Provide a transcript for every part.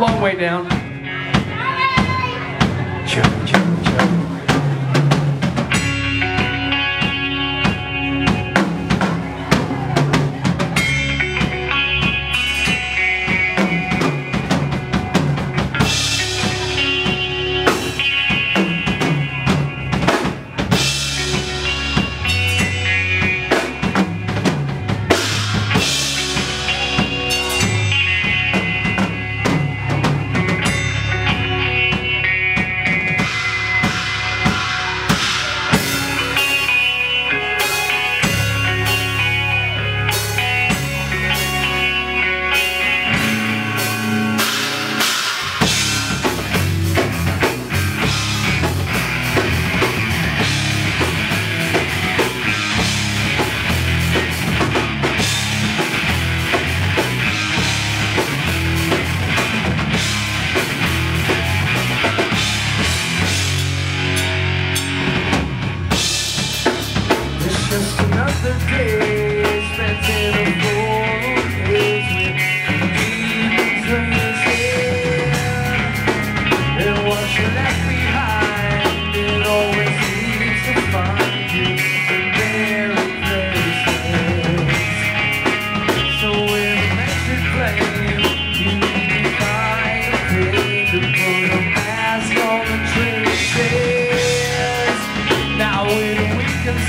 long way down. Jump, jump, jump.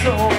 soul.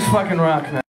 guys fucking rock, man.